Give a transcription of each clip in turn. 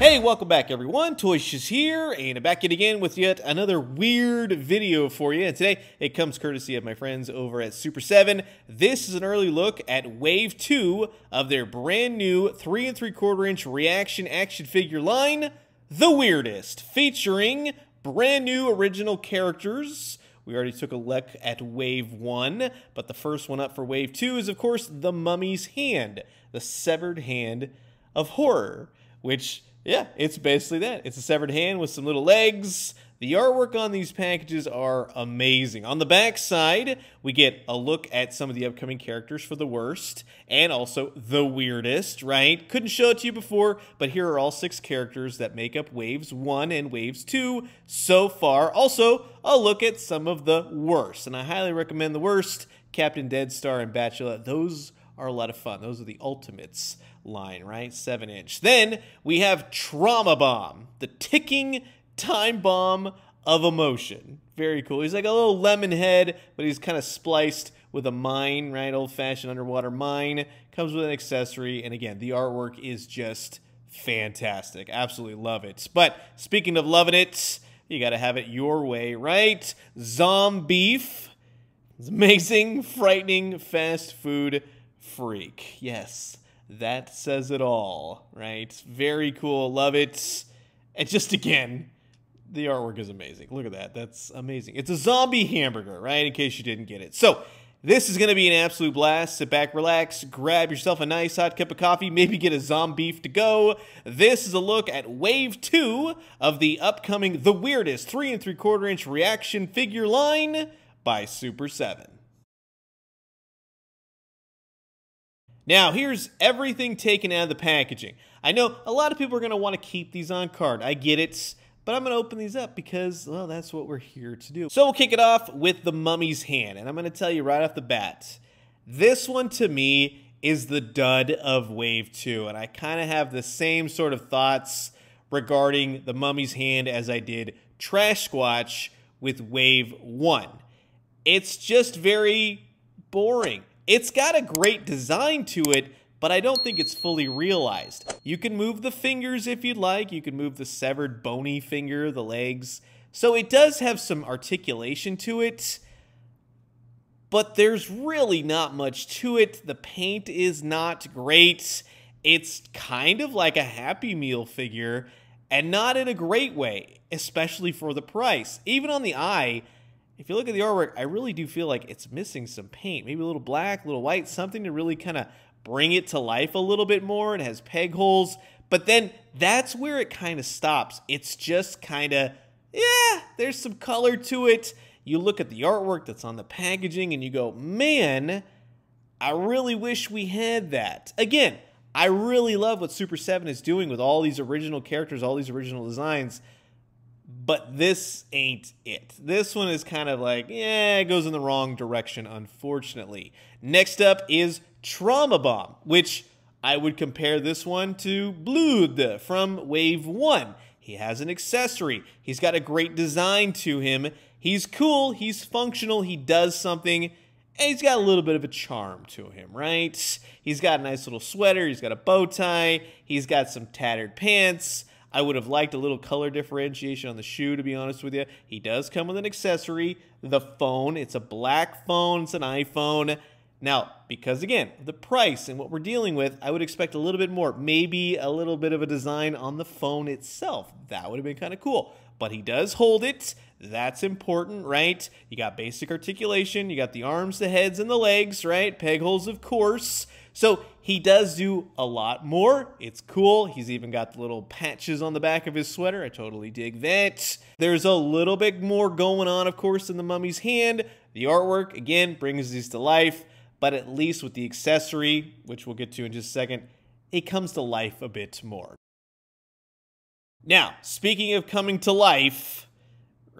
Hey, welcome back everyone. Toyshiz here, and I'm back yet again with yet another weird video for you. And today, it comes courtesy of my friends over at Super 7. This is an early look at Wave 2 of their brand new 3 and 3 quarter inch reaction action figure line, The Weirdest, featuring brand new original characters. We already took a look at Wave 1, but the first one up for Wave 2 is, of course, The Mummy's Hand, the severed hand of horror, which yeah, it's basically that. It's a severed hand with some little legs. The artwork on these packages are amazing. On the back side, we get a look at some of the upcoming characters for the worst and also the weirdest, right? Couldn't show it to you before, but here are all six characters that make up Waves 1 and Waves 2 so far. Also, a look at some of the worst, and I highly recommend the worst, Captain Deadstar and Batula. Those are a lot of fun. Those are the ultimates line, right? Seven inch. Then we have Trauma Bomb, the ticking time bomb of emotion. Very cool. He's like a little lemon head, but he's kind of spliced with a mine, right? Old fashioned underwater mine. Comes with an accessory. And again, the artwork is just fantastic. Absolutely love it. But speaking of loving it, you got to have it your way, right? Zombeef. It's amazing, frightening fast food freak. Yes, that says it all, right? Very cool. Love it. And just again, the artwork is amazing. Look at that. That's amazing. It's a zombie hamburger, right? In case you didn't get it. So, this is going to be an absolute blast. Sit back, relax, grab yourself a nice hot cup of coffee, maybe get a zombie Zombeef to go. This is a look at Wave 2 of the upcoming The Weirdest 3 and 3 quarter inch reaction figure line by Super 7. Now, here's everything taken out of the packaging. I know a lot of people are going to want to keep these on card. I get it. But I'm going to open these up because, well, that's what we're here to do. So we'll kick it off with the mummy's hand. And I'm going to tell you right off the bat, this one to me is the dud of Wave 2. And I kind of have the same sort of thoughts regarding the mummy's hand as I did Trashquatch with Wave 1. It's just very boring. It's got a great design to it, but I don't think it's fully realized. You can move the fingers if you'd like. You can move the severed bony finger, the legs. So it does have some articulation to it, but there's really not much to it. The paint is not great. It's kind of like a Happy Meal figure, and not in a great way, especially for the price. Even on the eye, if you look at the artwork, I really do feel like it's missing some paint. Maybe a little black, a little white, something to really kind of bring it to life a little bit more. It has peg holes, but then that's where it kind of stops. It's just kind of, yeah, there's some color to it. You look at the artwork that's on the packaging and you go, man, I really wish we had that. Again, I really love what Super 7 is doing with all these original characters, all these original designs but this ain't it. This one is kind of like, yeah, it goes in the wrong direction, unfortunately. Next up is Trauma Bomb, which I would compare this one to Blood from Wave 1. He has an accessory. He's got a great design to him. He's cool, he's functional, he does something, and he's got a little bit of a charm to him, right? He's got a nice little sweater, he's got a bow tie, he's got some tattered pants, I would have liked a little color differentiation on the shoe, to be honest with you. He does come with an accessory, the phone. It's a black phone, it's an iPhone. Now, because again, the price and what we're dealing with, I would expect a little bit more. Maybe a little bit of a design on the phone itself. That would have been kind of cool. But he does hold it. That's important, right? You got basic articulation, you got the arms, the heads, and the legs, right? Peg holes, of course. So he does do a lot more. It's cool. He's even got the little patches on the back of his sweater. I totally dig that. There's a little bit more going on, of course, in the mummy's hand. The artwork, again, brings these to life, but at least with the accessory, which we'll get to in just a second, it comes to life a bit more. Now, speaking of coming to life,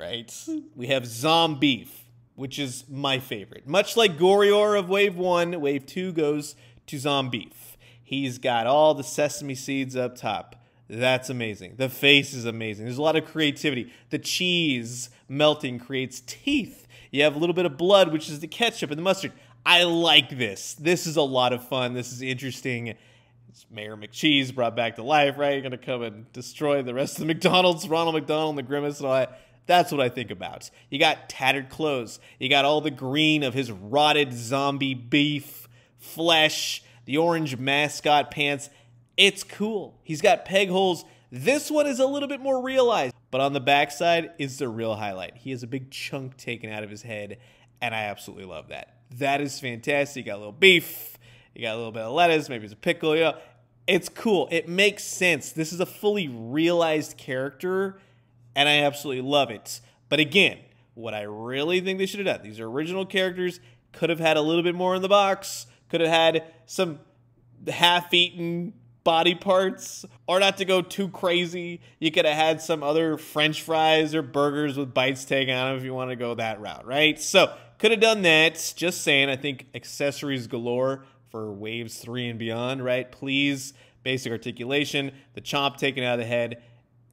right, we have Zombeef, which is my favorite. Much like Gorior of Wave 1, Wave 2 goes to Zombeef. He's got all the sesame seeds up top. That's amazing. The face is amazing. There's a lot of creativity. The cheese melting creates teeth. You have a little bit of blood, which is the ketchup and the mustard. I like this. This is a lot of fun. This is interesting. It's Mayor McCheese brought back to life, right? You're gonna come and destroy the rest of the McDonald's, Ronald McDonald, and the Grimace, and all that. That's what I think about. You got tattered clothes. You got all the green of his rotted zombie beef flesh, the orange mascot pants. It's cool. He's got peg holes. This one is a little bit more realized, but on the backside is the real highlight. He has a big chunk taken out of his head, and I absolutely love that. That is fantastic. You got a little beef, you got a little bit of lettuce, maybe it's a pickle. You know, it's cool. It makes sense. This is a fully realized character, and I absolutely love it. But again, what I really think they should have done, these are original characters, could have had a little bit more in the box, could have had some half eaten body parts, or not to go too crazy, you could have had some other french fries or burgers with bites taken on them if you want to go that route, right? So, could have done that. Just saying, I think accessories galore for waves three and beyond, right? Please, basic articulation, the chomp taken out of the head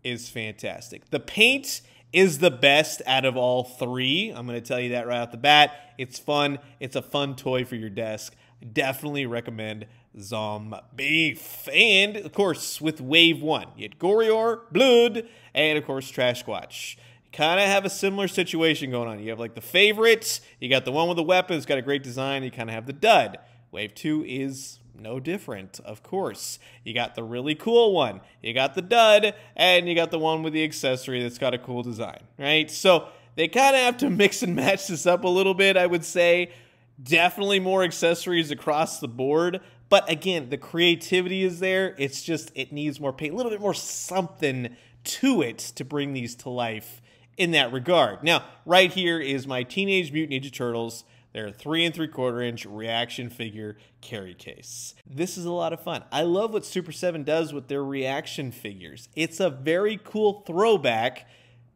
is fantastic. The paint is the best out of all three. I'm going to tell you that right off the bat. It's fun. It's a fun toy for your desk. Definitely recommend Zombeef. And, of course, with Wave 1, you had Gorior, Blood, and, of course, Trashquatch kind of have a similar situation going on. You have like the favorites, you got the one with the weapons, got a great design, you kind of have the dud. Wave 2 is no different, of course. You got the really cool one, you got the dud, and you got the one with the accessory that's got a cool design, right? So they kind of have to mix and match this up a little bit, I would say. Definitely more accessories across the board. But again, the creativity is there. It's just, it needs more paint, a little bit more something to it to bring these to life in that regard. Now, right here is my Teenage Mutant Ninja Turtles their three and three quarter inch reaction figure carry case. This is a lot of fun. I love what Super 7 does with their reaction figures. It's a very cool throwback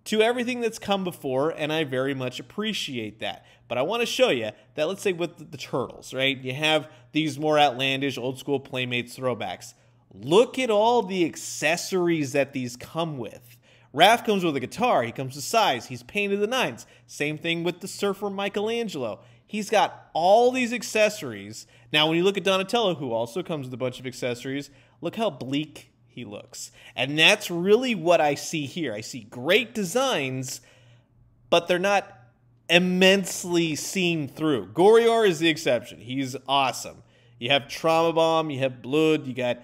to everything that's come before, and I very much appreciate that. But I want to show you that, let's say, with the, Turtles, right? You have these more outlandish, old school Playmates throwbacks. Look at all the accessories that these come with. Raph comes with a guitar, he comes with sais, he's painted the nines. Same thing with the surfer Michelangelo. He's got all these accessories. Now, when you look at Donatello, who also comes with a bunch of accessories, look how bleak he looks. And that's really what I see here. I see great designs, but they're not immensely seen through. Gorior is the exception. He's awesome. You have Trauma Bomb, you have Blood, you got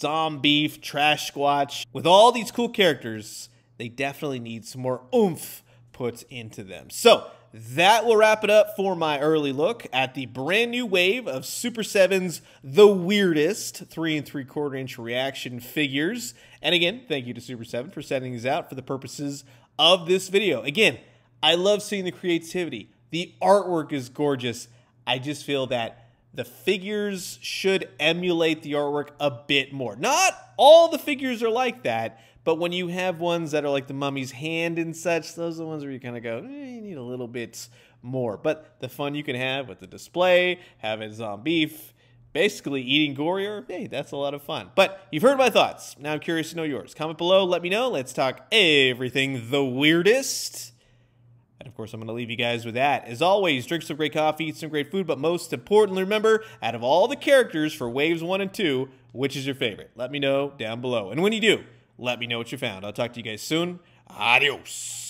Zombeef, Trashquatch. With all these cool characters, they definitely need some more oomph put into them. So, that will wrap it up for my early look at the brand new wave of Super 7's The Weirdest 3 and 3 quarter inch reaction figures. And again, thank you to Super 7 for sending these out for the purposes of this video. Again, I love seeing the creativity. The artwork is gorgeous. I just feel that the figures should emulate the artwork a bit more. Not all the figures are like that, but when you have ones that are like the mummy's hand and such, those are the ones where you kind of go, eh, you need a little bit more. But the fun you can have with the display, having Zombeef, basically eating Gorior, hey, that's a lot of fun. But you've heard my thoughts. Now I'm curious to know yours. Comment below, let me know. Let's talk everything the weirdest. And of course, I'm going to leave you guys with that. As always, drink some great coffee, eat some great food, but most importantly, remember, out of all the characters for Waves 1 and 2, which is your favorite? Let me know down below. And when you do, let me know what you found. I'll talk to you guys soon. Adios.